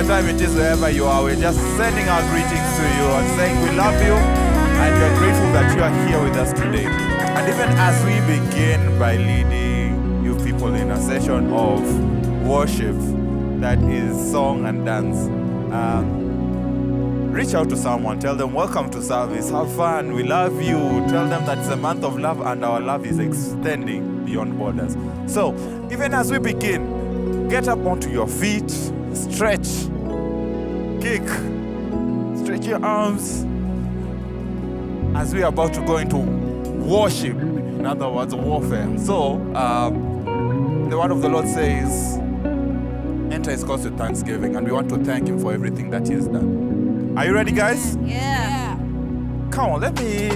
whatever time it is, wherever you are, we're just sending our greetings to you and saying we love you and we're grateful that you are here with us today. And even as we begin by leading you people in a session of worship that is song and dance, um, reach out to someone, tell them, Welcome to service, have fun, we love you. Tell them that it's a month of love and our love is extending beyond borders. So, even as we begin, get up onto your feet, stretch, Kick. Stretch your arms as we are about to go into worship, in other words, warfare. So, um, the word of the Lord says, enter his course with thanksgiving, and we want to thank him for everything that he has done. Are you ready, guys? Yeah. Come on, let me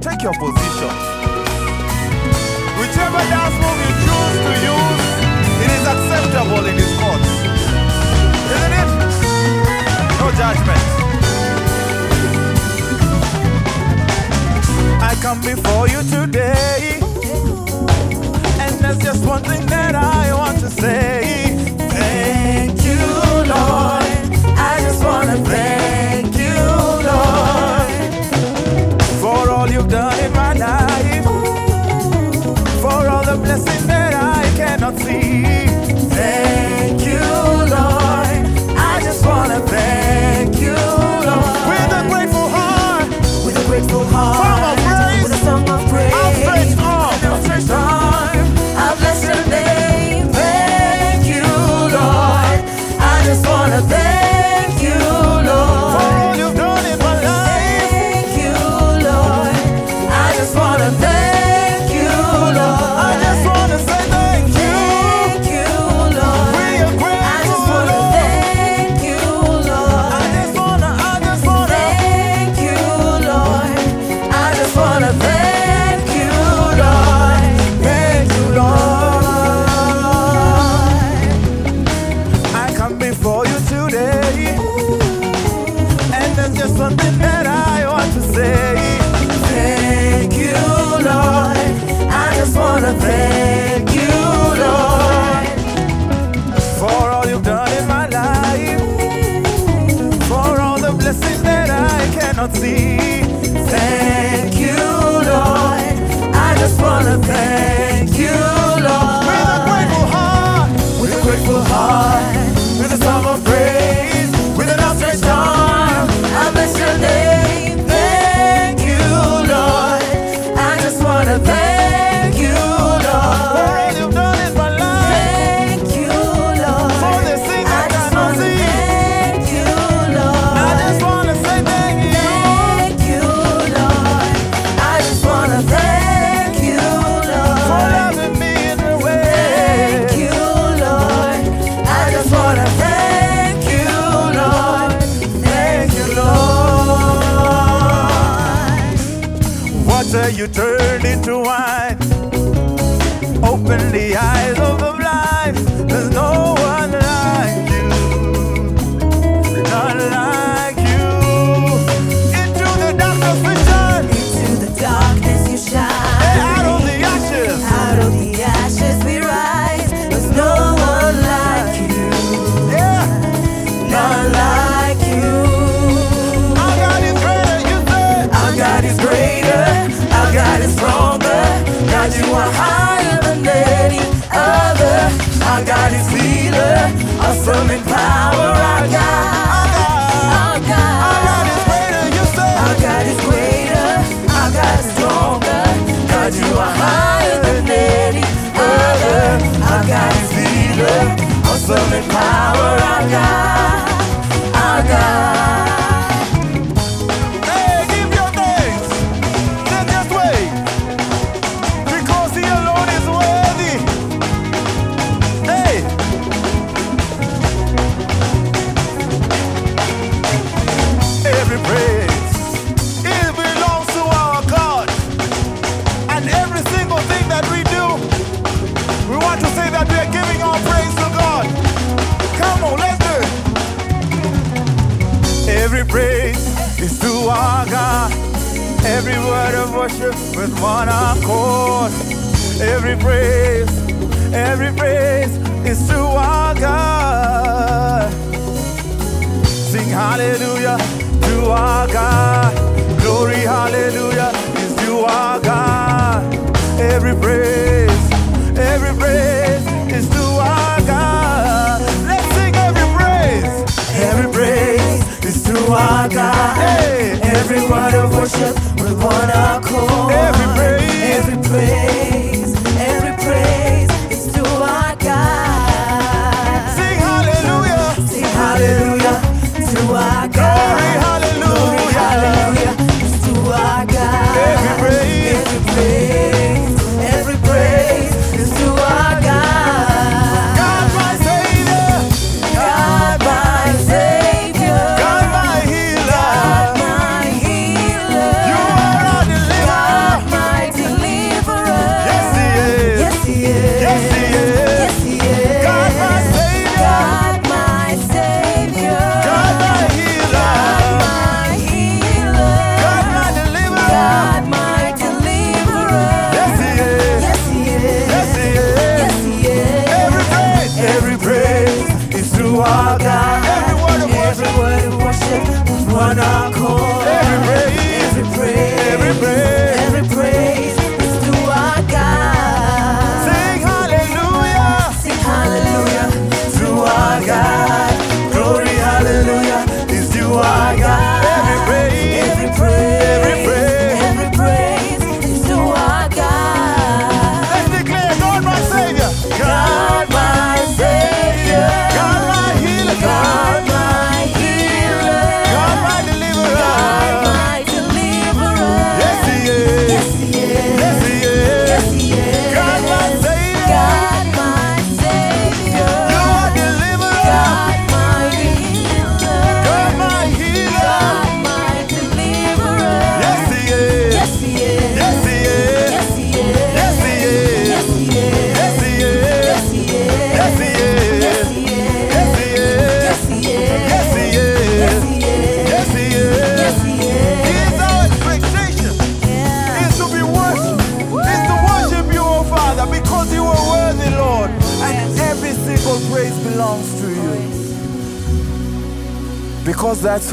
take your position. Whichever dance move you choose to use, it is acceptable in his court judgment. I come before you today, and there's just one thing that I want to say. Thank you, Lord. I just want to thank.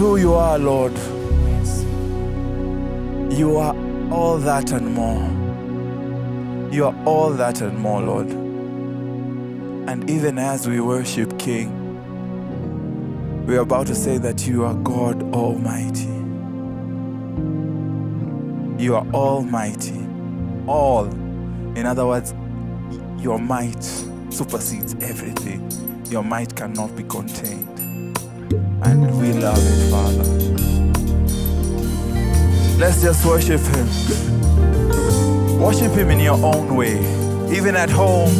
who you are, Lord. You are all that and more. You are all that and more, Lord. And even as we worship King, we are about to say that you are God Almighty. You are Almighty. All. In other words, your might supersedes everything. Your might cannot be contained and we love it, Father. Let's just worship Him. Worship Him in your own way, even at home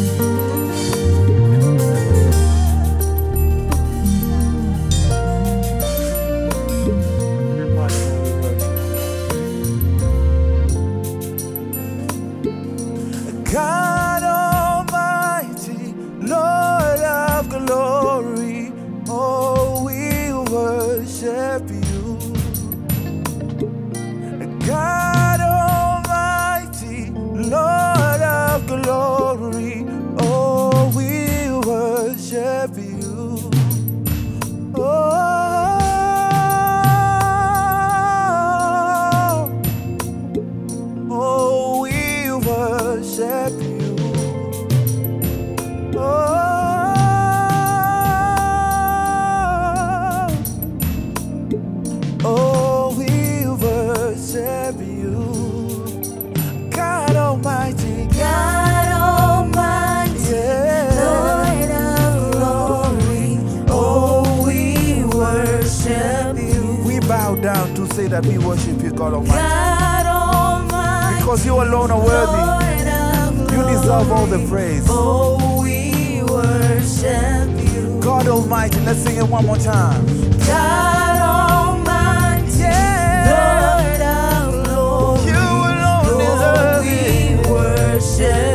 say that we worship you, God Almighty. God Almighty because you alone are worthy. You deserve all the praise. Oh, we worship you. God Almighty, let's sing it one more time. God Almighty, yeah. Lord our Lord, you alone Lord, deserve oh, we worship.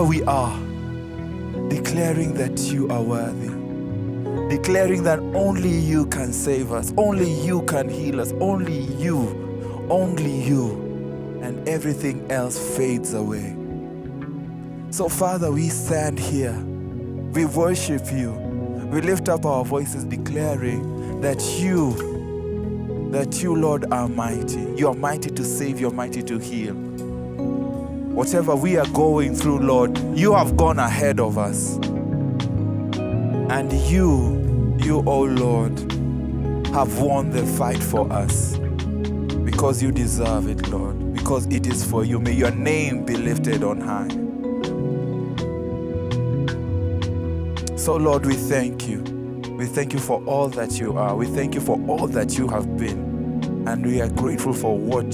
Here we are, declaring that you are worthy, declaring that only you can save us, only you can heal us, only you, only you, and everything else fades away. So, Father, we stand here, we worship you, we lift up our voices, declaring that you, that you, Lord, are mighty. You are mighty to save, you're mighty to heal whatever we are going through, Lord, you have gone ahead of us. And you, you, oh Lord, have won the fight for us. Because you deserve it, Lord. Because it is for you. May your name be lifted on high. So, Lord, we thank you. We thank you for all that you are. We thank you for all that you have been. And we are grateful for what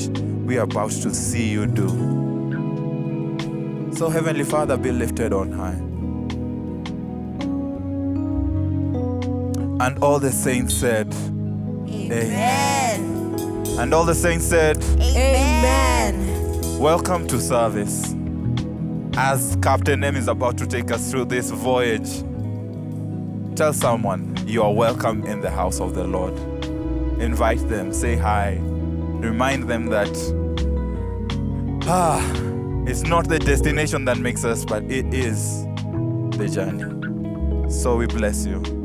we are about to see you do. So, Heavenly Father, be lifted on high. And all the saints said, Amen. and all the saints said, Amen. Welcome to service. As Captain M is about to take us through this voyage, tell someone you are welcome in the house of the Lord. Invite them, say hi, remind them that ah, it's not the destination that makes us, but it is the journey. So we bless you.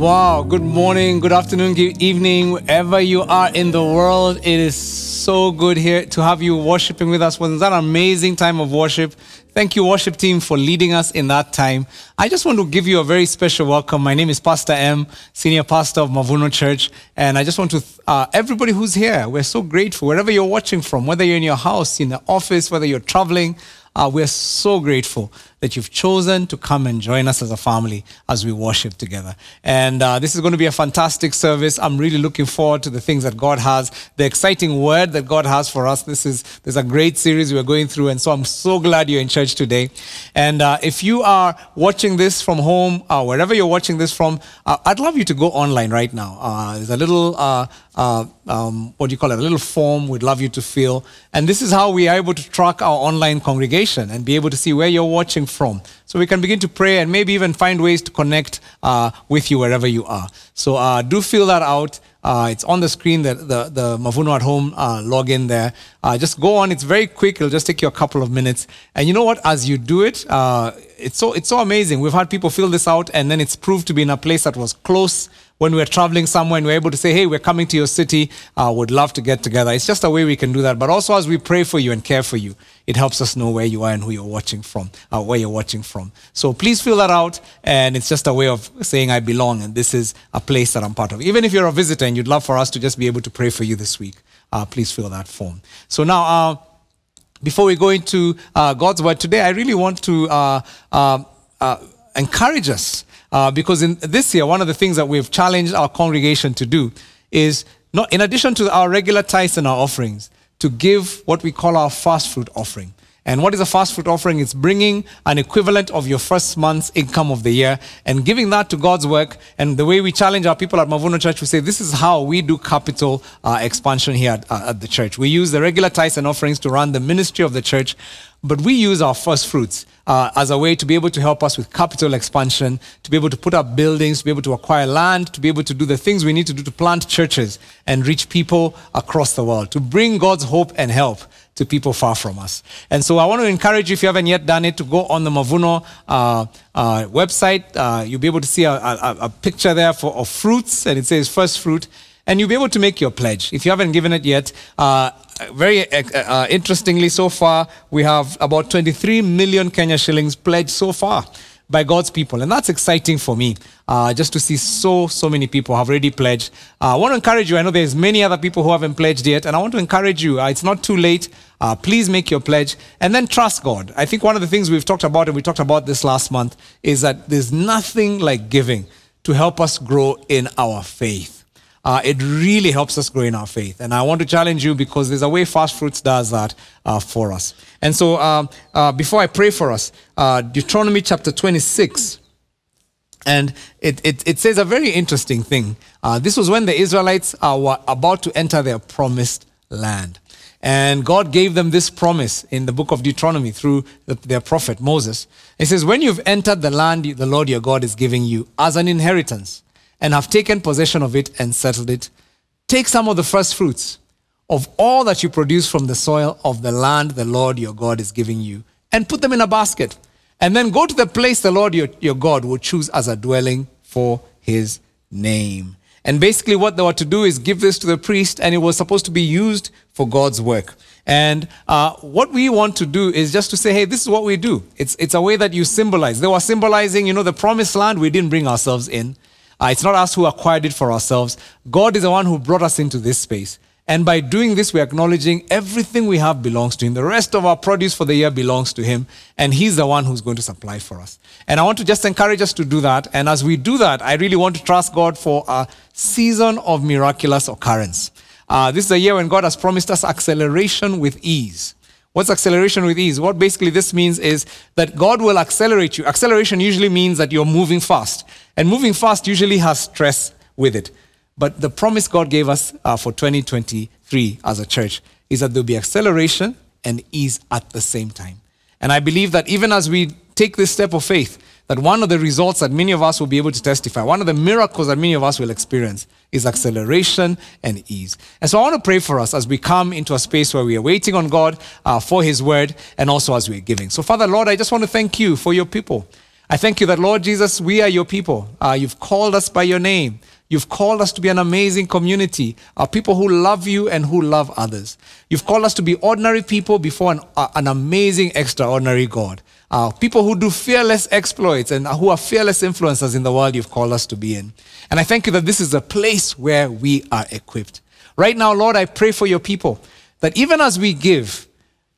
Wow, good morning, good afternoon, good evening, wherever you are in the world. It is so good here to have you worshiping with us. Wasn't that an amazing time of worship? Thank you, worship team, for leading us in that time. I just want to give you a very special welcome. My name is Pastor M, Senior Pastor of Mavuno Church, and I just want to, uh, everybody who's here, we're so grateful. Wherever you're watching from, whether you're in your house, in the office, whether you're traveling, uh, we're so grateful. That you've chosen to come and join us as a family as we worship together. And uh, this is going to be a fantastic service. I'm really looking forward to the things that God has, the exciting word that God has for us. This is there's a great series we're going through, and so I'm so glad you're in church today. And uh, if you are watching this from home, uh, wherever you're watching this from, uh, I'd love you to go online right now. Uh, there's a little uh, uh, um, what do you call it, a little form we'd love you to fill. And this is how we are able to track our online congregation and be able to see where you're watching from. So we can begin to pray and maybe even find ways to connect uh, with you wherever you are. So uh, do fill that out. Uh, it's on the screen, the, the, the Mavuno at home uh, login there. Uh, just go on. It's very quick. It'll just take you a couple of minutes. And you know what? As you do it, uh, it's, so, it's so amazing. We've had people fill this out and then it's proved to be in a place that was close when we're traveling somewhere and we're able to say, hey, we're coming to your city, uh, would love to get together. It's just a way we can do that. But also as we pray for you and care for you, it helps us know where you are and who you're watching from, uh, where you're watching from. So please fill that out. And it's just a way of saying I belong and this is a place that I'm part of. Even if you're a visitor and you'd love for us to just be able to pray for you this week, uh, please fill that form. So now, uh, before we go into uh, God's word today, I really want to uh, uh, encourage us uh, because in this year, one of the things that we've challenged our congregation to do is, not, in addition to our regular tithes and our offerings, to give what we call our first fruit offering. And what is a first fruit offering? It's bringing an equivalent of your first month's income of the year and giving that to God's work. And the way we challenge our people at Mavuno Church, we say this is how we do capital uh, expansion here at, uh, at the church. We use the regular tithes and offerings to run the ministry of the church, but we use our first fruits uh, as a way to be able to help us with capital expansion, to be able to put up buildings, to be able to acquire land, to be able to do the things we need to do to plant churches and reach people across the world, to bring God's hope and help to people far from us. And so I want to encourage you, if you haven't yet done it, to go on the Mavuno uh, uh, website. Uh, you'll be able to see a, a, a picture there for, of fruits, and it says first fruit and you'll be able to make your pledge. If you haven't given it yet, uh, very uh, uh, interestingly, so far, we have about 23 million Kenya shillings pledged so far by God's people. And that's exciting for me, uh, just to see so, so many people have already pledged. Uh, I want to encourage you. I know there's many other people who haven't pledged yet, and I want to encourage you. Uh, it's not too late. Uh, please make your pledge and then trust God. I think one of the things we've talked about, and we talked about this last month, is that there's nothing like giving to help us grow in our faith uh, it really helps us grow in our faith. And I want to challenge you because there's a way First Fruits does that uh, for us. And so um, uh, before I pray for us, uh, Deuteronomy chapter 26, and it, it, it says a very interesting thing. Uh, this was when the Israelites were about to enter their promised land. And God gave them this promise in the book of Deuteronomy through the, their prophet Moses. He says, When you've entered the land the Lord your God is giving you as an inheritance, and have taken possession of it and settled it, take some of the first fruits of all that you produce from the soil of the land the Lord your God is giving you and put them in a basket. And then go to the place the Lord your, your God will choose as a dwelling for his name. And basically, what they were to do is give this to the priest, and it was supposed to be used for God's work. And uh, what we want to do is just to say, hey, this is what we do. It's, it's a way that you symbolize. They were symbolizing, you know, the promised land we didn't bring ourselves in. Uh, it's not us who acquired it for ourselves. God is the one who brought us into this space. And by doing this, we're acknowledging everything we have belongs to Him. The rest of our produce for the year belongs to Him. And He's the one who's going to supply for us. And I want to just encourage us to do that. And as we do that, I really want to trust God for a season of miraculous occurrence. Uh, this is a year when God has promised us acceleration with ease. What's acceleration with ease? What basically this means is that God will accelerate you. Acceleration usually means that you're moving fast. And moving fast usually has stress with it. But the promise God gave us uh, for 2023 as a church is that there'll be acceleration and ease at the same time. And I believe that even as we take this step of faith, that one of the results that many of us will be able to testify, one of the miracles that many of us will experience is acceleration and ease. And so I want to pray for us as we come into a space where we are waiting on God uh, for His word and also as we're giving. So, Father, Lord, I just want to thank you for your people. I thank you that, Lord Jesus, we are your people. Uh, you've called us by your name. You've called us to be an amazing community, uh, people who love you and who love others. You've called us to be ordinary people before an, uh, an amazing, extraordinary God uh, people who do fearless exploits and who are fearless influencers in the world you've called us to be in. And I thank you that this is a place where we are equipped. Right now, Lord, I pray for your people that even as we give,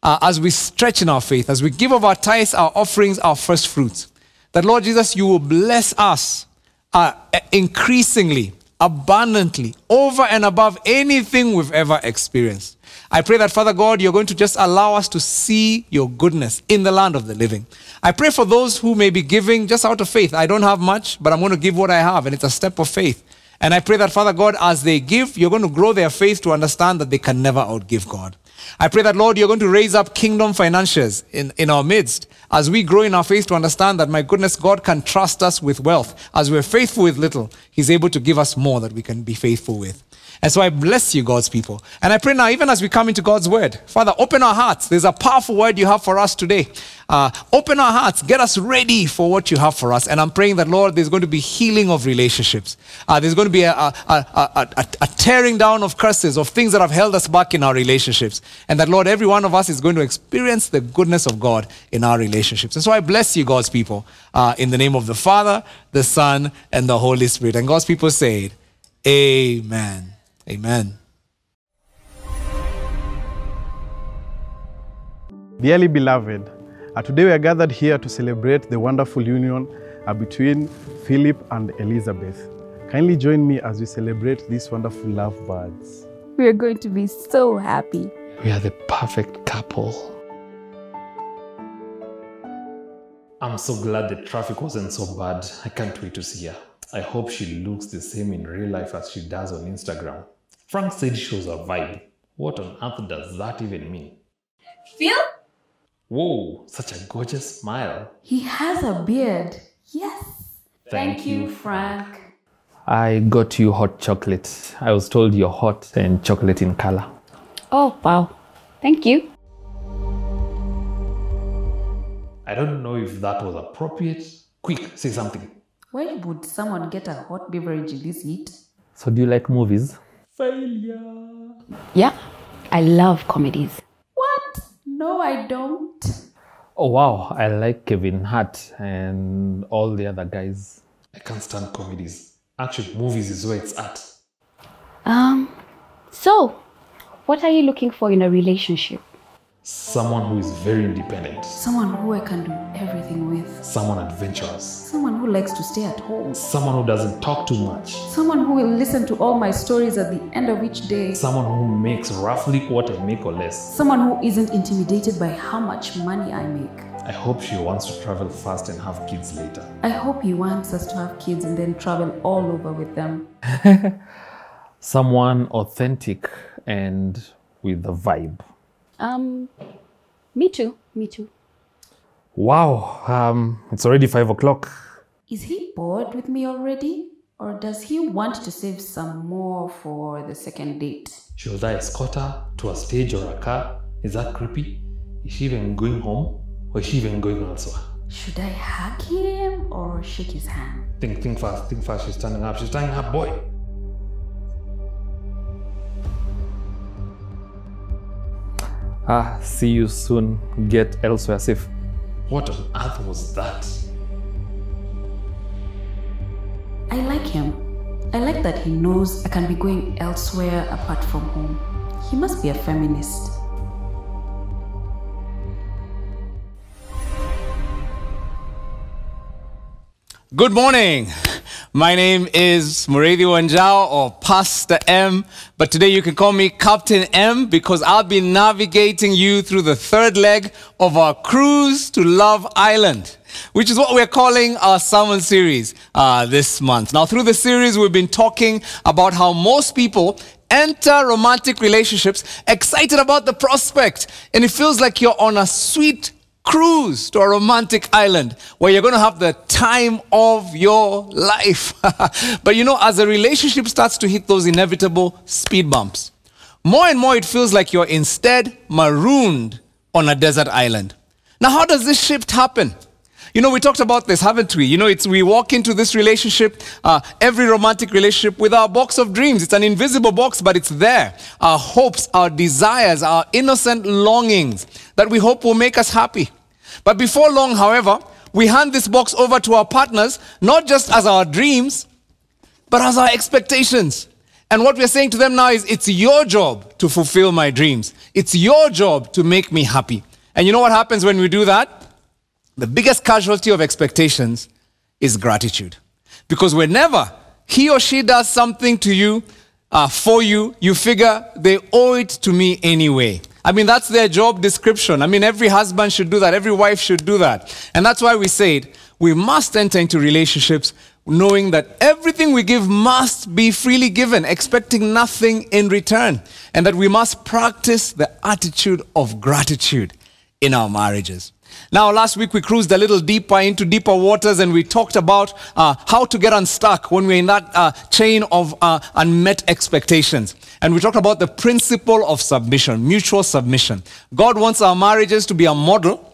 uh, as we stretch in our faith, as we give of our tithes, our offerings, our first fruits, that Lord Jesus, you will bless us uh, increasingly, abundantly, over and above anything we've ever experienced. I pray that, Father God, you're going to just allow us to see your goodness in the land of the living. I pray for those who may be giving just out of faith. I don't have much, but I'm going to give what I have, and it's a step of faith. And I pray that, Father God, as they give, you're going to grow their faith to understand that they can never outgive God. I pray that, Lord, you're going to raise up kingdom financiers in, in our midst as we grow in our faith to understand that, my goodness, God can trust us with wealth. As we're faithful with little, He's able to give us more that we can be faithful with. And so I bless you, God's people. And I pray now, even as we come into God's word, Father, open our hearts. There's a powerful word you have for us today. Uh, open our hearts, get us ready for what you have for us. And I'm praying that, Lord, there's going to be healing of relationships. Uh, there's going to be a, a, a, a, tearing down of curses, of things that have held us back in our relationships. And that, Lord, every one of us is going to experience the goodness of God in our relationships. And so I bless you, God's people, uh, in the name of the Father, the Son, and the Holy Spirit. And God's people say, Amen. Amen. Dearly beloved, uh, today we are gathered here to celebrate the wonderful union uh, between Philip and Elizabeth. Kindly join me as we celebrate these wonderful lovebirds. We are going to be so happy. We are the perfect couple. I'm so glad the traffic wasn't so bad. I can't wait to see her. I hope she looks the same in real life as she does on Instagram. Frank said she was a vibe. What on earth does that even mean? Phil? Whoa, such a gorgeous smile. He has a beard. Yes. Thank, Thank you, Frank. I got you hot chocolate. I was told you're hot and chocolate in color. Oh, wow. Thank you. I don't know if that was appropriate. Quick, say something. Why would someone get a hot beverage in this heat? So, do you like movies? Failure. Yeah, I love comedies. What? No, I don't. Oh, wow. I like Kevin Hart and all the other guys. I can't stand comedies. Actually, movies is where it's at. Um, so, what are you looking for in a relationship? Someone who is very independent. Someone who I can do everything with. Someone adventurous. Someone who likes to stay at home. Someone who doesn't talk too much. Someone who will listen to all my stories at the end of each day. Someone who makes roughly what I make or less. Someone who isn't intimidated by how much money I make. I hope she wants to travel fast and have kids later. I hope he wants us to have kids and then travel all over with them. Someone authentic and with a vibe. Um, me too. Me too. Wow, um, it's already five o'clock. Is he bored with me already? Or does he want to save some more for the second date? Should I escort her to a stage or a car? Is that creepy? Is she even going home? Or is she even going elsewhere? Should I hug him or shake his hand? Think, think fast, think fast. She's standing up. She's standing up, boy. Ah, see you soon. Get elsewhere safe. What on earth was that? I like him. I like that he knows I can be going elsewhere apart from home. He must be a feminist. Good morning. My name is Muriithi Wanjau or Pastor M, but today you can call me Captain M because I'll be navigating you through the third leg of our cruise to Love Island, which is what we're calling our summer series uh, this month. Now, through the series, we've been talking about how most people enter romantic relationships excited about the prospect, and it feels like you're on a sweet cruise to a romantic island where you're going to have the time of your life. but you know, as a relationship starts to hit those inevitable speed bumps, more and more it feels like you're instead marooned on a desert island. Now, how does this shift happen? You know, we talked about this, haven't we? You know, it's we walk into this relationship, uh, every romantic relationship, with our box of dreams. It's an invisible box, but it's there. Our hopes, our desires, our innocent longings that we hope will make us happy. But before long, however, we hand this box over to our partners, not just as our dreams, but as our expectations. And what we're saying to them now is it's your job to fulfill my dreams. It's your job to make me happy. And you know what happens when we do that? The biggest casualty of expectations is gratitude. Because whenever he or she does something to you, uh, for you, you figure they owe it to me anyway. I mean, that's their job description. I mean, every husband should do that, every wife should do that. And that's why we said we must enter into relationships knowing that everything we give must be freely given, expecting nothing in return, and that we must practice the attitude of gratitude in our marriages. Now, last week we cruised a little deeper into deeper waters and we talked about uh, how to get unstuck when we're in that uh, chain of uh, unmet expectations. And we talked about the principle of submission, mutual submission. God wants our marriages to be a model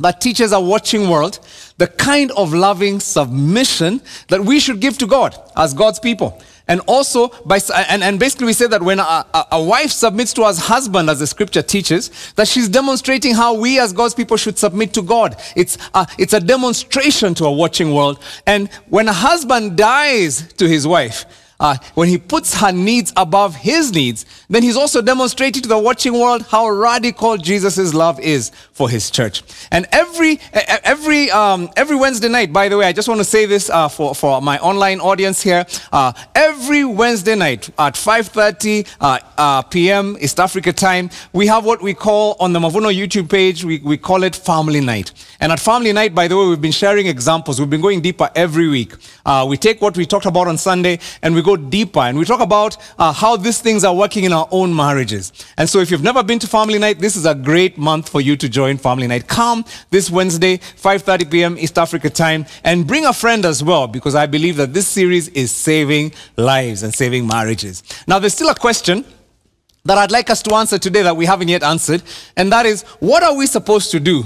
that teaches a watching world the kind of loving submission that we should give to God as God's people. And also, by, and, and basically, we say that when a, a, wife submits to her husband, as the scripture teaches, that she's demonstrating how we as God's people should submit to God. It's a, it's a demonstration to a watching world. And when a husband dies to his wife, uh, when he puts her needs above his needs, then he's also demonstrating to the watching world how radical Jesus' love is for his church. And every every um, every Wednesday night, by the way, I just want to say this uh, for for my online audience here. Uh, every Wednesday night at 5:30 uh, uh, p.m. East Africa time, we have what we call on the Mavuno YouTube page. We we call it Family Night. And at Family Night, by the way, we've been sharing examples. We've been going deeper every week. Uh, we take what we talked about on Sunday and we go deeper and we talk about uh, how these things are working in our own marriages. And so if you've never been to Family Night, this is a great month for you to join Family Night. Come this Wednesday, 5.30 p.m. East Africa time and bring a friend as well because I believe that this series is saving lives and saving marriages. Now there's still a question that I'd like us to answer today that we haven't yet answered. And that is, what are we supposed to do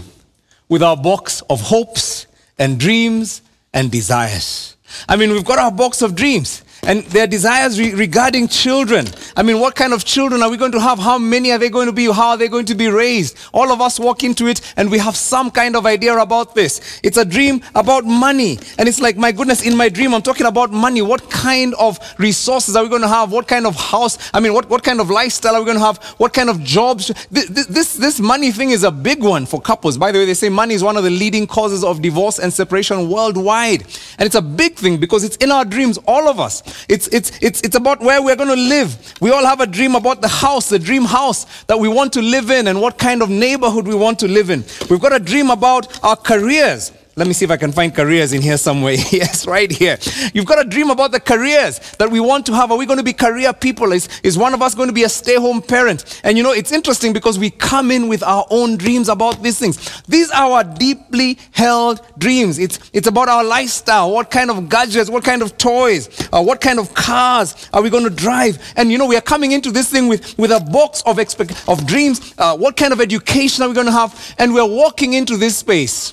with our box of hopes and dreams and desires? I mean, we've got our box of dreams and their desires re- regarding children. I mean, what kind of children are we going to have? How many are they going to be? How are they going to be raised? All of us walk into it and we have some kind of idea about this. It's a dream about money. And it's like, my goodness, in my dream, I'm talking about money. What kind of resources are we going to have? What kind of house? I mean, what, what kind of lifestyle are we going to have? What kind of jobs? This, this, this money thing is a big one for couples. By the way, they say money is one of the leading causes of divorce and separation worldwide. And it's a big thing because it's in our dreams, all of us. It's, it's, it's, it's about where we're going to live. We all have a dream about the house, the dream house that we want to live in and what kind of neighborhood we want to live in. We've got a dream about our careers. Let me see if I can find careers in here somewhere. yes, right here. You've got to dream about the careers that we want to have. Are we going to be career people? Is, is one of us going to be a stay home parent? And you know, it's interesting because we come in with our own dreams about these things. These are our deeply held dreams. It's, it's about our lifestyle. What kind of gadgets, what kind of toys, uh, what kind of cars are we going to drive? And you know, we are coming into this thing with, with a box of, expect, of dreams. Uh, what kind of education are we going to have? And we're walking into this space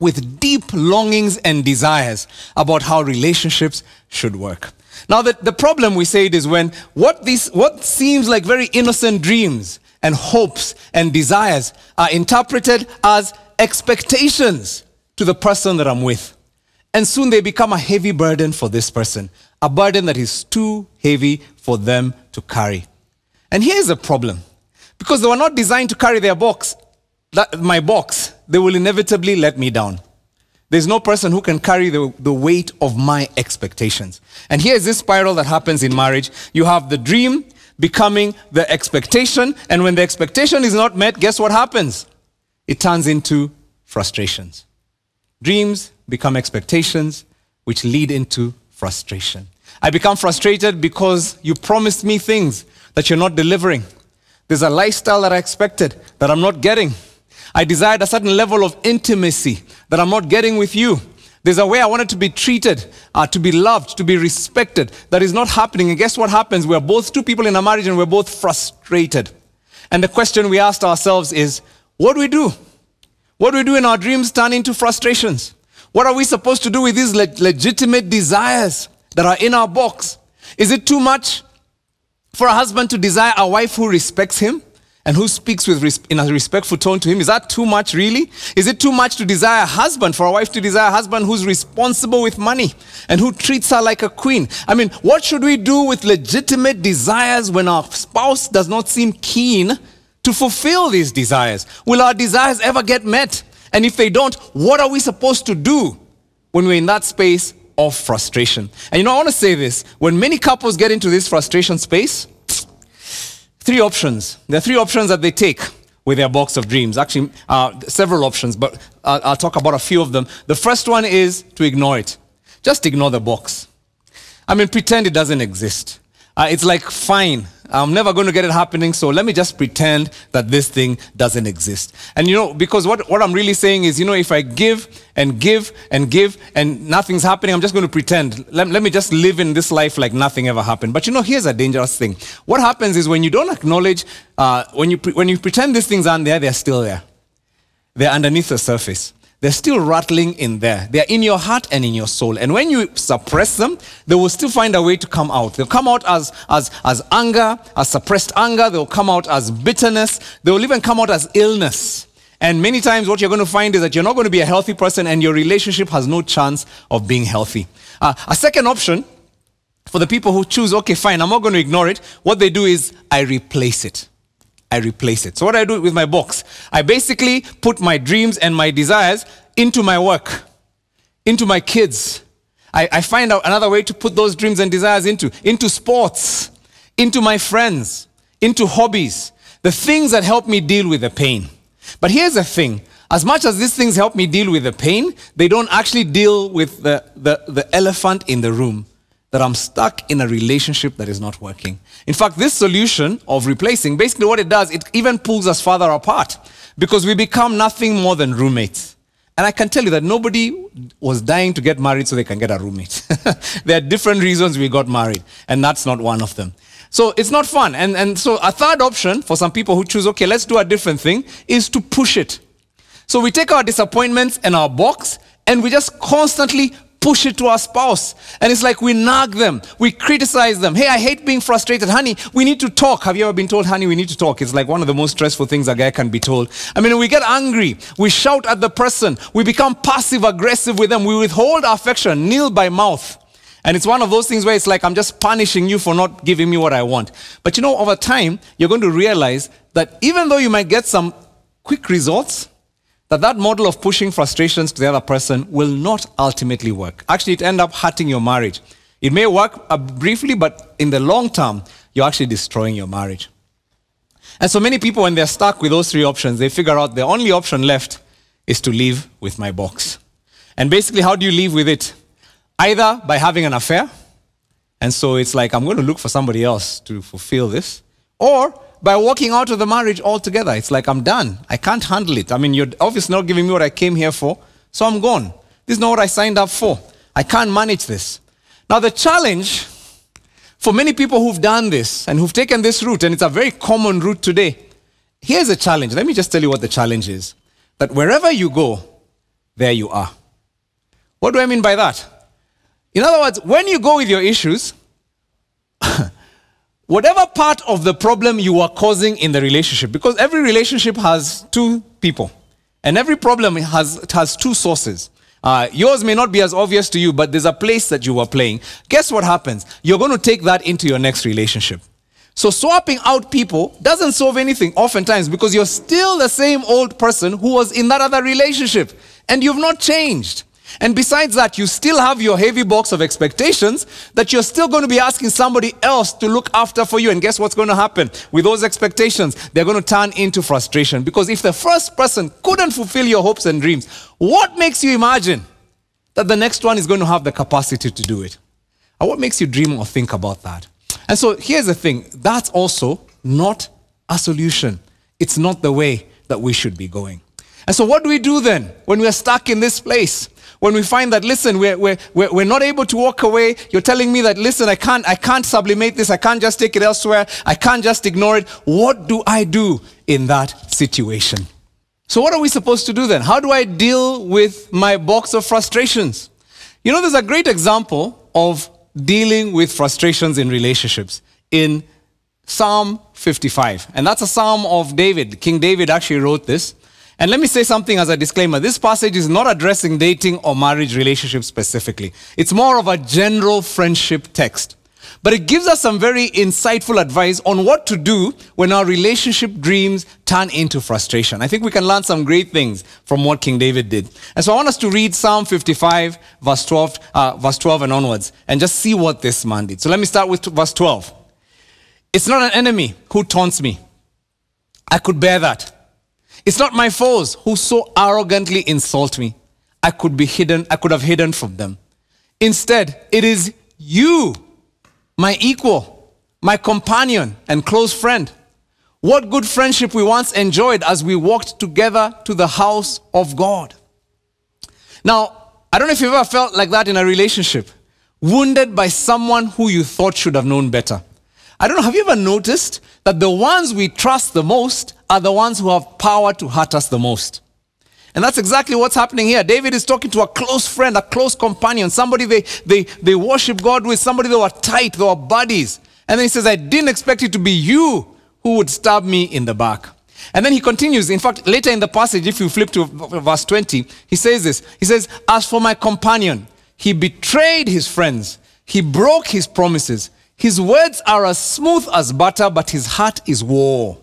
with deep longings and desires about how relationships should work. Now, the, the problem we say it is when what, these, what seems like very innocent dreams and hopes and desires are interpreted as expectations to the person that I'm with. And soon they become a heavy burden for this person, a burden that is too heavy for them to carry. And here's the problem because they were not designed to carry their box, that, my box, they will inevitably let me down. There's no person who can carry the, the weight of my expectations. And here's this spiral that happens in marriage. You have the dream becoming the expectation, and when the expectation is not met, guess what happens? It turns into frustrations. Dreams become expectations, which lead into frustration. I become frustrated because you promised me things that you're not delivering. There's a lifestyle that I expected that I'm not getting. I desired a certain level of intimacy that I'm not getting with you. There's a way I wanted to be treated, uh, to be loved, to be respected that is not happening. And guess what happens? We're both two people in a marriage and we're both frustrated. And the question we asked ourselves is what do we do? What do we do in our dreams turn into frustrations? What are we supposed to do with these le- legitimate desires that are in our box? Is it too much for a husband to desire a wife who respects him? And who speaks with res- in a respectful tone to him. Is that too much, really? Is it too much to desire a husband, for a wife to desire a husband who's responsible with money and who treats her like a queen? I mean, what should we do with legitimate desires when our spouse does not seem keen to fulfill these desires? Will our desires ever get met? And if they don't, what are we supposed to do when we're in that space of frustration? And you know, I want to say this when many couples get into this frustration space, three options. There are three options that they take with their box of dreams. Actually, uh, several options, but I'll, I'll talk about a few of them. The first one is to ignore it. Just ignore the box. I mean, pretend it doesn't exist. Uh, it's like, fine, I'm never going to get it happening, so let me just pretend that this thing doesn't exist. And you know, because what, what I'm really saying is, you know, if I give and give and give and nothing's happening, I'm just going to pretend. Let, let me just live in this life like nothing ever happened. But you know, here's a dangerous thing. What happens is when you don't acknowledge, uh, when, you pre- when you pretend these things aren't there, they're still there. They're underneath the surface. They're still rattling in there. They're in your heart and in your soul. And when you suppress them, they will still find a way to come out. They'll come out as, as, as anger, as suppressed anger. They'll come out as bitterness. They will even come out as illness. And many times, what you're going to find is that you're not going to be a healthy person and your relationship has no chance of being healthy. Uh, a second option for the people who choose, okay, fine, I'm not going to ignore it, what they do is I replace it. I replace it. So what do I do with my box, I basically put my dreams and my desires into my work, into my kids. I, I find out another way to put those dreams and desires into, into sports, into my friends, into hobbies, the things that help me deal with the pain. But here's the thing. As much as these things help me deal with the pain, they don't actually deal with the, the, the elephant in the room that I'm stuck in a relationship that is not working. In fact, this solution of replacing, basically what it does, it even pulls us further apart because we become nothing more than roommates. And I can tell you that nobody was dying to get married so they can get a roommate. there are different reasons we got married, and that's not one of them. So it's not fun. And, and so a third option for some people who choose, okay, let's do a different thing, is to push it. So we take our disappointments and our box and we just constantly push it to our spouse. And it's like we nag them, we criticize them. Hey, I hate being frustrated. Honey, we need to talk. Have you ever been told, honey, we need to talk? It's like one of the most stressful things a guy can be told. I mean, we get angry, we shout at the person, we become passive aggressive with them, we withhold affection, kneel by mouth. And it's one of those things where it's like, I'm just punishing you for not giving me what I want. But you know, over time, you're going to realize that even though you might get some quick results, that that model of pushing frustrations to the other person will not ultimately work. Actually, it end up hurting your marriage. It may work uh, briefly, but in the long term, you're actually destroying your marriage. And so many people, when they're stuck with those three options, they figure out the only option left is to leave with my box. And basically, how do you leave with it? Either by having an affair, and so it's like, I'm going to look for somebody else to fulfill this, or by walking out of the marriage altogether. It's like, I'm done. I can't handle it. I mean, you're obviously not giving me what I came here for, so I'm gone. This is not what I signed up for. I can't manage this. Now, the challenge for many people who've done this and who've taken this route, and it's a very common route today, here's a challenge. Let me just tell you what the challenge is that wherever you go, there you are. What do I mean by that? In other words, when you go with your issues, whatever part of the problem you are causing in the relationship, because every relationship has two people, and every problem has, has two sources. Uh, yours may not be as obvious to you, but there's a place that you are playing. Guess what happens? You're going to take that into your next relationship. So swapping out people doesn't solve anything oftentimes because you're still the same old person who was in that other relationship and you've not changed. And besides that, you still have your heavy box of expectations that you're still going to be asking somebody else to look after for you. And guess what's going to happen with those expectations? They're going to turn into frustration. Because if the first person couldn't fulfill your hopes and dreams, what makes you imagine that the next one is going to have the capacity to do it? And what makes you dream or think about that? And so here's the thing that's also not a solution. It's not the way that we should be going. And so, what do we do then when we're stuck in this place? When we find that, listen, we're, we're, we're not able to walk away, you're telling me that, listen, I can't, I can't sublimate this, I can't just take it elsewhere, I can't just ignore it. What do I do in that situation? So, what are we supposed to do then? How do I deal with my box of frustrations? You know, there's a great example of dealing with frustrations in relationships in Psalm 55. And that's a psalm of David. King David actually wrote this. And let me say something as a disclaimer. This passage is not addressing dating or marriage relationships specifically. It's more of a general friendship text. But it gives us some very insightful advice on what to do when our relationship dreams turn into frustration. I think we can learn some great things from what King David did. And so I want us to read Psalm 55, verse 12, uh, verse 12 and onwards, and just see what this man did. So let me start with verse 12. It's not an enemy who taunts me. I could bear that. It's not my foes who so arrogantly insult me. I could be hidden, I could have hidden from them. Instead, it is you my equal, my companion, and close friend. What good friendship we once enjoyed as we walked together to the house of God. Now, I don't know if you've ever felt like that in a relationship, wounded by someone who you thought should have known better. I don't know, have you ever noticed that the ones we trust the most are the ones who have power to hurt us the most? And that's exactly what's happening here. David is talking to a close friend, a close companion, somebody they, they, they worship God with, somebody they were tight, they were buddies. And then he says, I didn't expect it to be you who would stab me in the back. And then he continues. In fact, later in the passage, if you flip to verse 20, he says this. He says, As for my companion, he betrayed his friends, he broke his promises. His words are as smooth as butter, but his heart is war.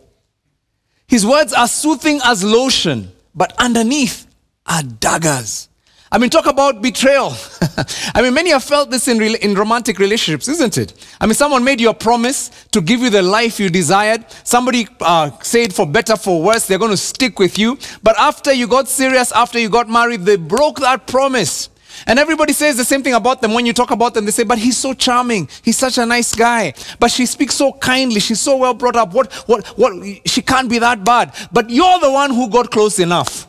His words are soothing as lotion but underneath are daggers. I mean, talk about betrayal. I mean, many have felt this in, re- in romantic relationships, isn't it? I mean, someone made you a promise to give you the life you desired. Somebody uh, said, for better, for worse, they're going to stick with you. But after you got serious, after you got married, they broke that promise. And everybody says the same thing about them when you talk about them. They say, but he's so charming. He's such a nice guy. But she speaks so kindly. She's so well brought up. What, what, what, she can't be that bad. But you're the one who got close enough.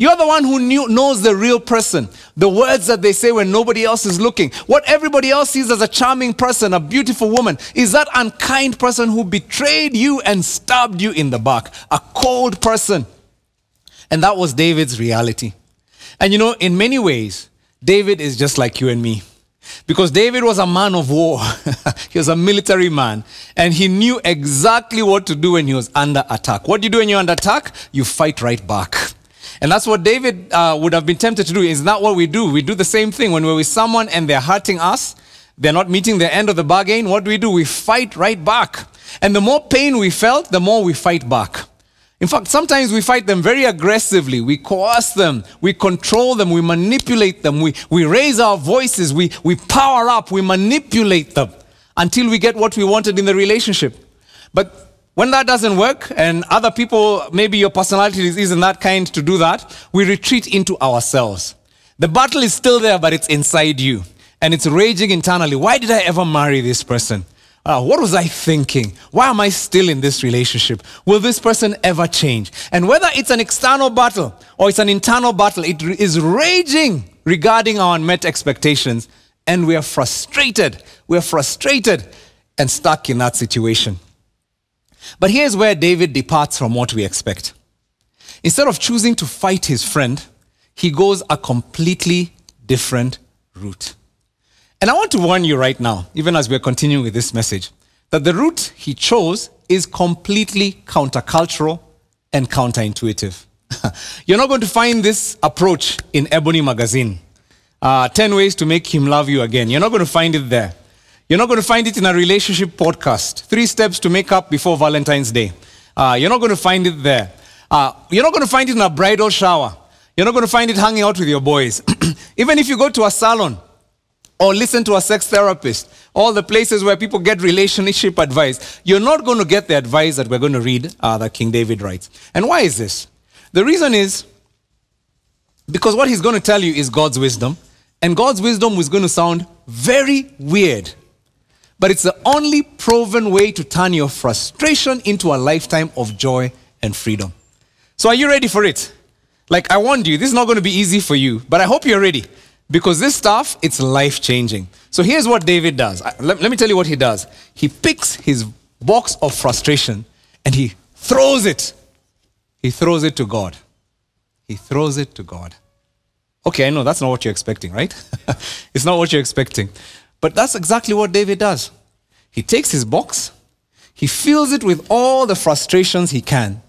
You're the one who knew, knows the real person. The words that they say when nobody else is looking. What everybody else sees as a charming person, a beautiful woman, is that unkind person who betrayed you and stabbed you in the back. A cold person. And that was David's reality. And you know, in many ways, David is just like you and me. Because David was a man of war. he was a military man. And he knew exactly what to do when he was under attack. What do you do when you're under attack? You fight right back. And that's what David uh, would have been tempted to do. Is not what we do. We do the same thing. When we're with someone and they're hurting us, they're not meeting the end of the bargain, what do we do? We fight right back. And the more pain we felt, the more we fight back. In fact, sometimes we fight them very aggressively. We coerce them, we control them, we manipulate them, we, we raise our voices, we, we power up, we manipulate them until we get what we wanted in the relationship. But when that doesn't work, and other people, maybe your personality isn't that kind to do that, we retreat into ourselves. The battle is still there, but it's inside you. And it's raging internally. Why did I ever marry this person? Uh, what was I thinking? Why am I still in this relationship? Will this person ever change? And whether it's an external battle or it's an internal battle, it is raging regarding our unmet expectations. And we are frustrated. We are frustrated and stuck in that situation. But here's where David departs from what we expect. Instead of choosing to fight his friend, he goes a completely different route. And I want to warn you right now, even as we're continuing with this message, that the route he chose is completely countercultural and counterintuitive. You're not going to find this approach in Ebony Magazine. Uh, 10 ways to make him love you again. You're not going to find it there. You're not going to find it in a relationship podcast. Three steps to make up before Valentine's Day. Uh, you're not going to find it there. Uh, you're not going to find it in a bridal shower. You're not going to find it hanging out with your boys. Even if you go to a salon, or listen to a sex therapist, all the places where people get relationship advice, you're not going to get the advice that we're going to read uh, that King David writes. And why is this? The reason is because what he's going to tell you is God's wisdom, and God's wisdom is going to sound very weird, but it's the only proven way to turn your frustration into a lifetime of joy and freedom. So, are you ready for it? Like I warned you, this is not going to be easy for you, but I hope you're ready. Because this stuff, it's life changing. So here's what David does. Let, let me tell you what he does. He picks his box of frustration and he throws it. He throws it to God. He throws it to God. Okay, I know that's not what you're expecting, right? it's not what you're expecting. But that's exactly what David does. He takes his box, He fills it with all the frustrations he can.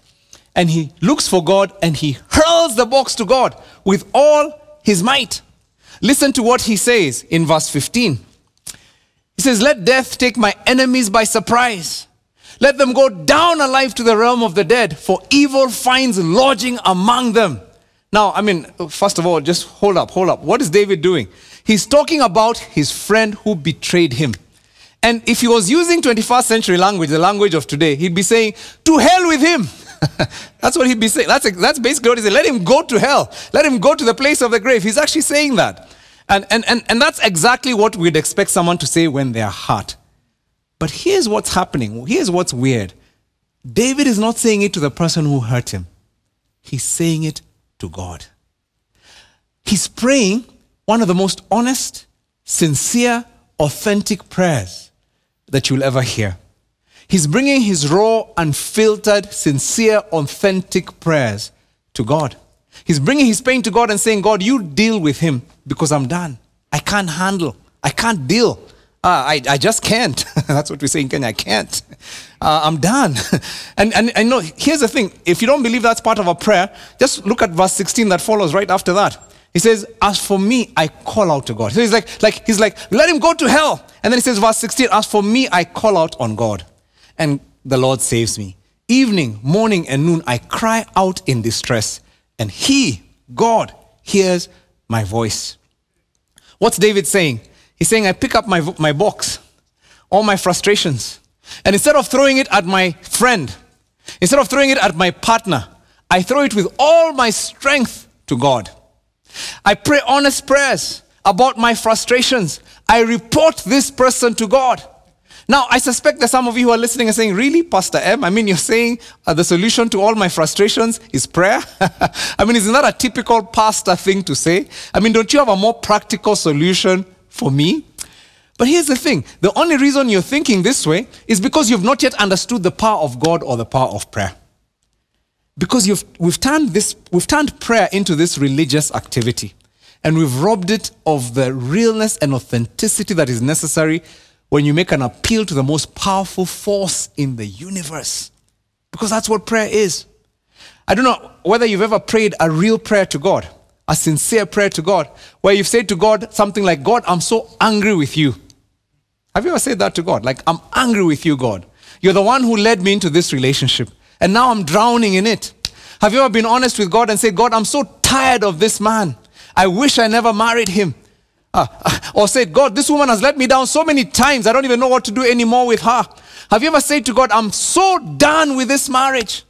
And he looks for God and he hurls the box to God with all his might. Listen to what he says in verse 15. He says, Let death take my enemies by surprise. Let them go down alive to the realm of the dead, for evil finds lodging among them. Now, I mean, first of all, just hold up, hold up. What is David doing? He's talking about his friend who betrayed him. And if he was using 21st century language, the language of today, he'd be saying, To hell with him. that's what he'd be saying. That's, that's basically what he's saying. Let him go to hell. Let him go to the place of the grave. He's actually saying that. And, and, and, and that's exactly what we'd expect someone to say when they're hurt. But here's what's happening. Here's what's weird. David is not saying it to the person who hurt him, he's saying it to God. He's praying one of the most honest, sincere, authentic prayers that you'll ever hear. He's bringing his raw, unfiltered, sincere, authentic prayers to God. He's bringing his pain to God and saying, God, you deal with him because I'm done. I can't handle. I can't deal. Uh, I, I just can't. That's what we say in Kenya. I can't. Uh, I'm done. and, and I know, here's the thing. If you don't believe that's part of a prayer, just look at verse 16 that follows right after that. He says, As for me, I call out to God. So he's like, like, he's like, let him go to hell. And then he says, verse 16, As for me, I call out on God. And the Lord saves me. Evening, morning, and noon, I cry out in distress. And he, God, hears my voice. What's David saying? He's saying, I pick up my, my box, all my frustrations, and instead of throwing it at my friend, instead of throwing it at my partner, I throw it with all my strength to God. I pray honest prayers about my frustrations. I report this person to God. Now, I suspect that some of you who are listening are saying, Really, Pastor M? I mean, you're saying uh, the solution to all my frustrations is prayer? I mean, isn't that a typical pastor thing to say? I mean, don't you have a more practical solution for me? But here's the thing the only reason you're thinking this way is because you've not yet understood the power of God or the power of prayer. Because we've, turned this, we've turned prayer into this religious activity, and we've robbed it of the realness and authenticity that is necessary when you make an appeal to the most powerful force in the universe. Because that's what prayer is. I don't know whether you've ever prayed a real prayer to God, a sincere prayer to God, where you've said to God something like, God, I'm so angry with you. Have you ever said that to God? Like, I'm angry with you, God. You're the one who led me into this relationship, and now I'm drowning in it. Have you ever been honest with God and said, God, I'm so tired of this man. I wish I never married him. Uh, or said, God, this woman has let me down so many times, I don't even know what to do anymore with her. Have you ever said to God, I'm so done with this marriage?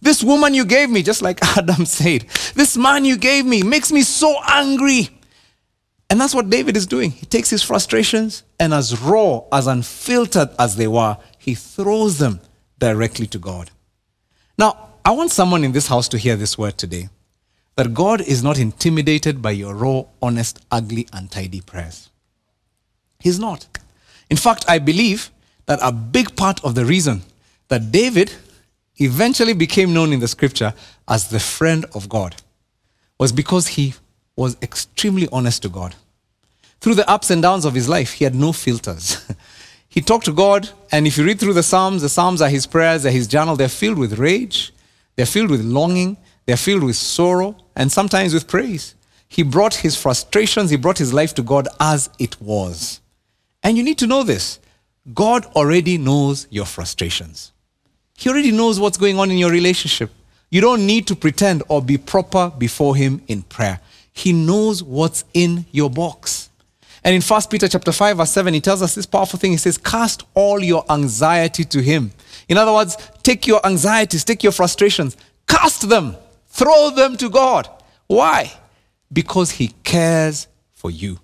This woman you gave me, just like Adam said, this man you gave me makes me so angry. And that's what David is doing. He takes his frustrations and, as raw, as unfiltered as they were, he throws them directly to God. Now, I want someone in this house to hear this word today that God is not intimidated by your raw, honest, ugly, untidy prayers. He's not. In fact, I believe that a big part of the reason that David eventually became known in the scripture as the friend of God was because he was extremely honest to God. Through the ups and downs of his life, he had no filters. he talked to God, and if you read through the Psalms, the Psalms are his prayers, they're his journal, they're filled with rage, they're filled with longing, they're filled with sorrow, and sometimes with praise. He brought his frustrations, he brought his life to God as it was. And you need to know this God already knows your frustrations. He already knows what's going on in your relationship. You don't need to pretend or be proper before him in prayer. He knows what's in your box. And in 1 Peter chapter 5 verse 7 he tells us this powerful thing. He says cast all your anxiety to him. In other words, take your anxieties, take your frustrations, cast them, throw them to God. Why? Because he cares for you.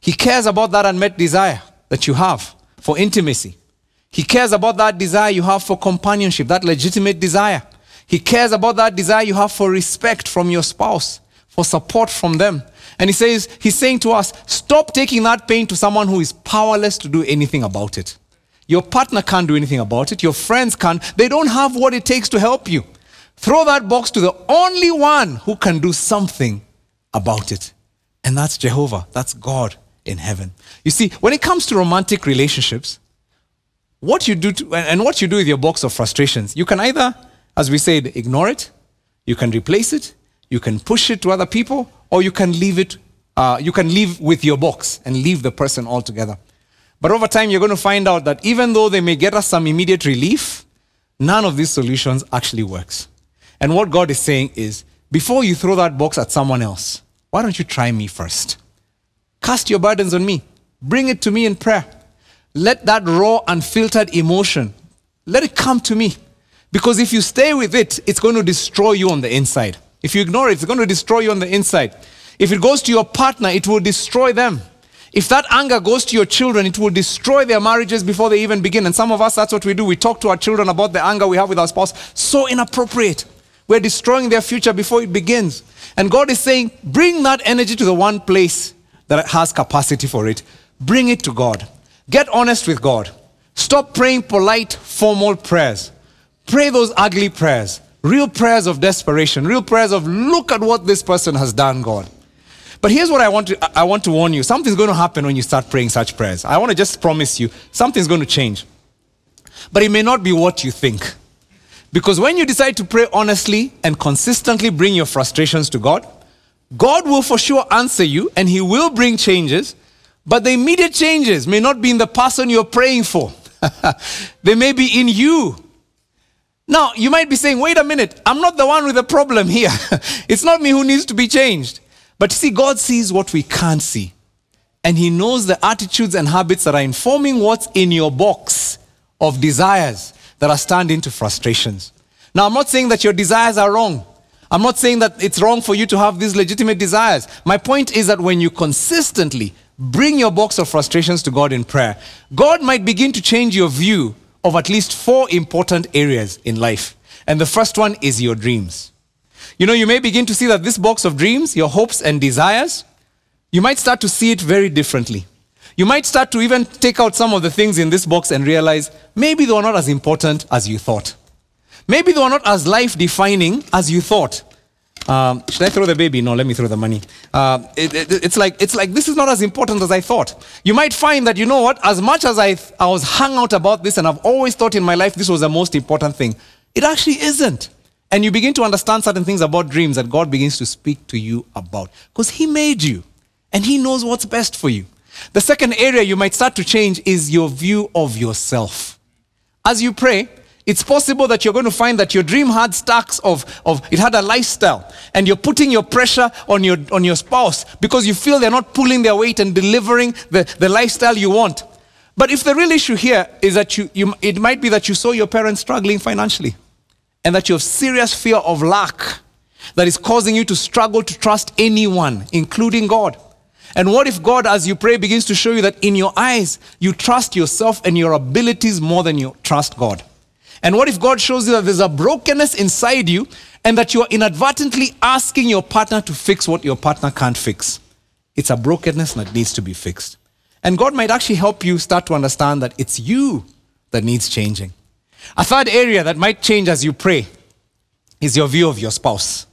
He cares about that unmet desire that you have for intimacy. He cares about that desire you have for companionship, that legitimate desire. He cares about that desire you have for respect from your spouse, for support from them. And he says, he's saying to us, stop taking that pain to someone who is powerless to do anything about it. Your partner can't do anything about it. Your friends can't. They don't have what it takes to help you. Throw that box to the only one who can do something about it. And that's Jehovah. That's God in heaven. You see, when it comes to romantic relationships, what you do to, and what you do with your box of frustrations, you can either, as we said, ignore it, you can replace it, you can push it to other people, or you can leave it, uh, you can leave with your box and leave the person altogether. But over time, you're going to find out that even though they may get us some immediate relief, none of these solutions actually works. And what God is saying is, before you throw that box at someone else, why don't you try me first? Cast your burdens on me. Bring it to me in prayer. Let that raw, unfiltered emotion, let it come to me. Because if you stay with it, it's going to destroy you on the inside. If you ignore it, it's going to destroy you on the inside. If it goes to your partner, it will destroy them. If that anger goes to your children, it will destroy their marriages before they even begin. And some of us, that's what we do. We talk to our children about the anger we have with our spouse. So inappropriate. We're destroying their future before it begins. And God is saying, bring that energy to the one place that has capacity for it. Bring it to God. Get honest with God. Stop praying polite, formal prayers. Pray those ugly prayers. Real prayers of desperation. Real prayers of, look at what this person has done, God. But here's what I want to I want to warn you. Something's going to happen when you start praying such prayers. I want to just promise you something's going to change. But it may not be what you think. Because when you decide to pray honestly and consistently bring your frustrations to God, God will for sure answer you and he will bring changes, but the immediate changes may not be in the person you're praying for. they may be in you. Now, you might be saying, wait a minute, I'm not the one with the problem here. it's not me who needs to be changed. But see, God sees what we can't see. And He knows the attitudes and habits that are informing what's in your box of desires that are turned into frustrations. Now, I'm not saying that your desires are wrong. I'm not saying that it's wrong for you to have these legitimate desires. My point is that when you consistently bring your box of frustrations to God in prayer, God might begin to change your view of at least four important areas in life. And the first one is your dreams. You know, you may begin to see that this box of dreams, your hopes and desires, you might start to see it very differently. You might start to even take out some of the things in this box and realize maybe they were not as important as you thought. Maybe they were not as life defining as you thought. Um, should I throw the baby? No, let me throw the money. Uh, it, it, it's, like, it's like this is not as important as I thought. You might find that, you know what, as much as I, I was hung out about this and I've always thought in my life this was the most important thing, it actually isn't. And you begin to understand certain things about dreams that God begins to speak to you about. Because He made you and He knows what's best for you. The second area you might start to change is your view of yourself. As you pray, it's possible that you're going to find that your dream had stacks of, of it had a lifestyle and you're putting your pressure on your on your spouse because you feel they're not pulling their weight and delivering the, the lifestyle you want but if the real issue here is that you, you it might be that you saw your parents struggling financially and that you have serious fear of lack that is causing you to struggle to trust anyone including god and what if God, as you pray, begins to show you that in your eyes, you trust yourself and your abilities more than you trust God? And what if God shows you that there's a brokenness inside you and that you are inadvertently asking your partner to fix what your partner can't fix? It's a brokenness that needs to be fixed. And God might actually help you start to understand that it's you that needs changing. A third area that might change as you pray is your view of your spouse.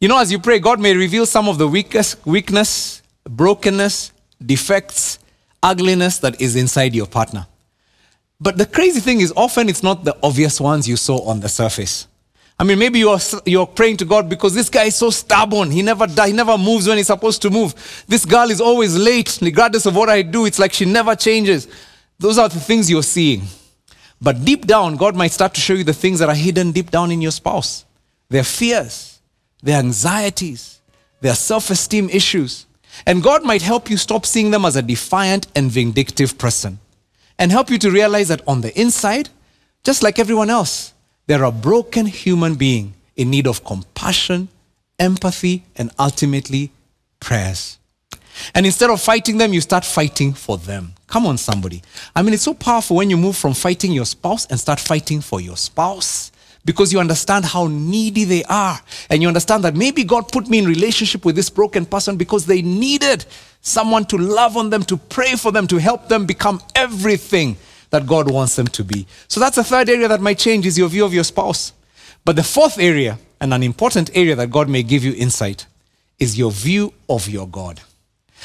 You know, as you pray, God may reveal some of the weakest, weakness, brokenness, defects, ugliness that is inside your partner. But the crazy thing is, often it's not the obvious ones you saw on the surface. I mean, maybe you're, you're praying to God because this guy is so stubborn. He never, he never moves when he's supposed to move. This girl is always late, regardless of what I do. It's like she never changes. Those are the things you're seeing. But deep down, God might start to show you the things that are hidden deep down in your spouse their fears, their anxieties, their self esteem issues. And God might help you stop seeing them as a defiant and vindictive person and help you to realize that on the inside, just like everyone else, they're a broken human being in need of compassion, empathy, and ultimately prayers. And instead of fighting them, you start fighting for them. Come on, somebody. I mean, it's so powerful when you move from fighting your spouse and start fighting for your spouse because you understand how needy they are. And you understand that maybe God put me in relationship with this broken person because they needed someone to love on them, to pray for them, to help them become everything that God wants them to be. So that's a third area that might change is your view of your spouse. But the fourth area, and an important area that God may give you insight, is your view of your God.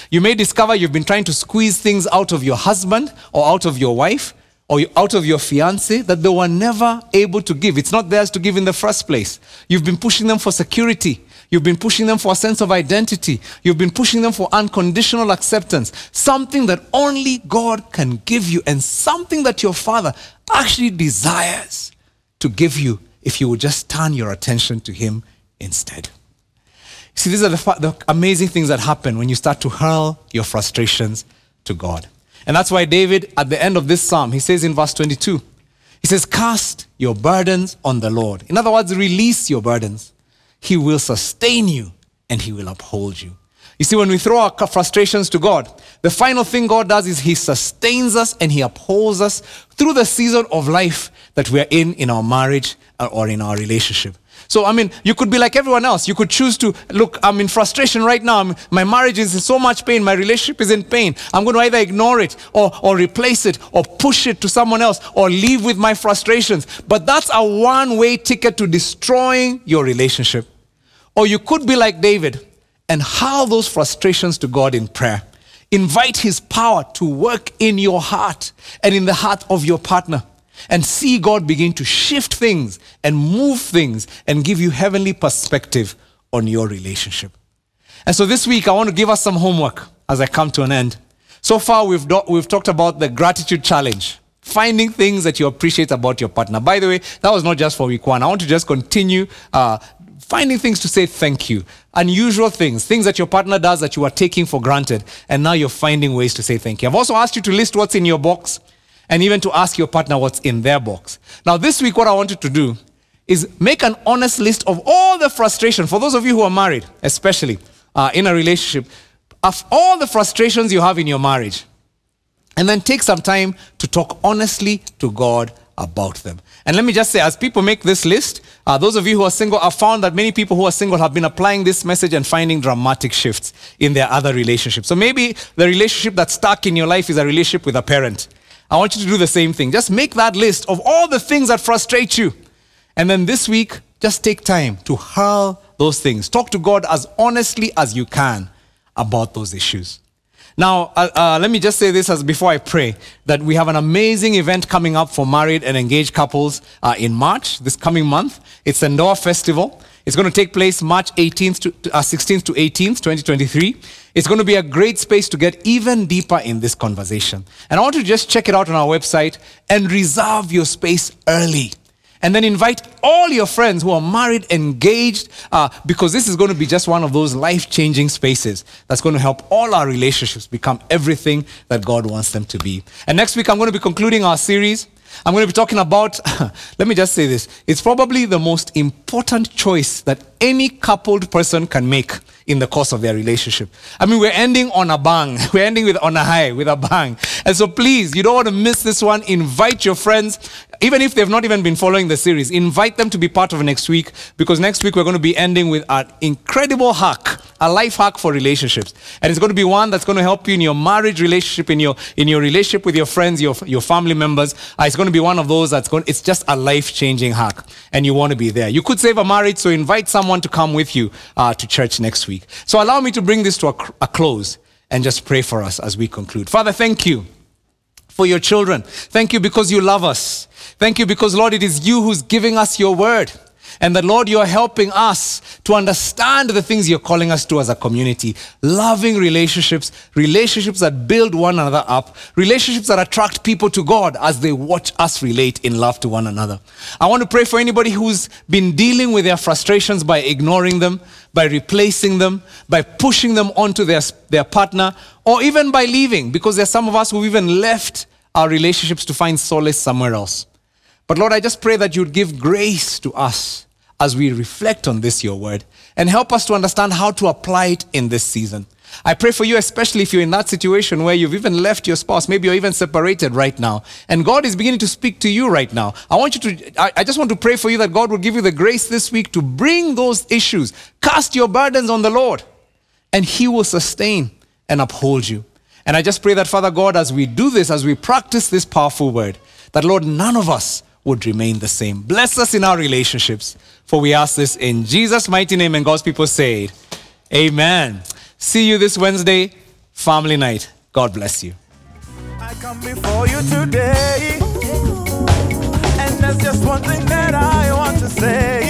You may discover you've been trying to squeeze things out of your husband or out of your wife or out of your fiance that they were never able to give. It's not theirs to give in the first place. You've been pushing them for security. You've been pushing them for a sense of identity. You've been pushing them for unconditional acceptance. Something that only God can give you, and something that your Father actually desires to give you if you would just turn your attention to Him instead. See, these are the, the amazing things that happen when you start to hurl your frustrations to God. And that's why David, at the end of this psalm, he says in verse 22, he says, Cast your burdens on the Lord. In other words, release your burdens. He will sustain you and he will uphold you. You see, when we throw our frustrations to God, the final thing God does is He sustains us and He upholds us through the season of life that we are in in our marriage or in our relationship. So, I mean, you could be like everyone else. You could choose to, look, I'm in frustration right now. I'm- my marriage is in so much pain. My relationship is in pain. I'm going to either ignore it or, or replace it or push it to someone else or leave with my frustrations. But that's a one way ticket to destroying your relationship. Or you could be like David and hurl those frustrations to God in prayer. Invite His power to work in your heart and in the heart of your partner. And see God begin to shift things and move things and give you heavenly perspective on your relationship. And so this week, I want to give us some homework as I come to an end. So far, we've, do- we've talked about the gratitude challenge, finding things that you appreciate about your partner. By the way, that was not just for week one. I want to just continue uh, finding things to say thank you, unusual things, things that your partner does that you are taking for granted, and now you're finding ways to say thank you. I've also asked you to list what's in your box and even to ask your partner what's in their box. Now, this week, what I wanted to do is make an honest list of all the frustration, for those of you who are married, especially uh, in a relationship, of all the frustrations you have in your marriage. And then take some time to talk honestly to God about them. And let me just say, as people make this list, uh, those of you who are single, I've found that many people who are single have been applying this message and finding dramatic shifts in their other relationships. So maybe the relationship that's stuck in your life is a relationship with a parent. I want you to do the same thing. Just make that list of all the things that frustrate you. And then this week, just take time to hurl those things. Talk to God as honestly as you can about those issues. Now, uh, uh, let me just say this as before I pray that we have an amazing event coming up for married and engaged couples uh, in March, this coming month. It's the Ndoa Festival. It's going to take place March 18th to uh, 16th to 18th, 2023. It's going to be a great space to get even deeper in this conversation. And I want you to just check it out on our website and reserve your space early. And then invite all your friends who are married, engaged, uh, because this is going to be just one of those life changing spaces that's going to help all our relationships become everything that God wants them to be. And next week, I'm going to be concluding our series. I'm going to be talking about, let me just say this, it's probably the most important choice that any coupled person can make in the course of their relationship. I mean, we're ending on a bang. We're ending with on a high, with a bang. And so please, you don't want to miss this one. Invite your friends, even if they've not even been following the series, invite them to be part of next week because next week we're going to be ending with an incredible hack, a life hack for relationships. And it's going to be one that's going to help you in your marriage relationship, in your in your relationship with your friends, your your family members. Uh, it's going to be one of those that's going it's just a life-changing hack and you want to be there. You could save a marriage, so invite someone to come with you uh, to church next week. So allow me to bring this to a, a close and just pray for us as we conclude. Father, thank you for your children. Thank you because you love us. Thank you because, Lord, it is you who's giving us your word. And that, Lord, you are helping us to understand the things you're calling us to as a community. Loving relationships, relationships that build one another up, relationships that attract people to God as they watch us relate in love to one another. I want to pray for anybody who's been dealing with their frustrations by ignoring them, by replacing them, by pushing them onto their, their partner, or even by leaving, because there's some of us who've even left our relationships to find solace somewhere else. But Lord, I just pray that you'd give grace to us as we reflect on this, your word, and help us to understand how to apply it in this season. I pray for you, especially if you're in that situation where you've even left your spouse, maybe you're even separated right now, and God is beginning to speak to you right now. I want you to, I, I just want to pray for you that God will give you the grace this week to bring those issues, cast your burdens on the Lord, and He will sustain and uphold you. And I just pray that, Father God, as we do this, as we practice this powerful word, that, Lord, none of us would remain the same. Bless us in our relationships, for we ask this in Jesus' mighty name. And God's people say. Amen. See you this Wednesday, family night. God bless you. I come before you today, and there's just one thing that I want to say.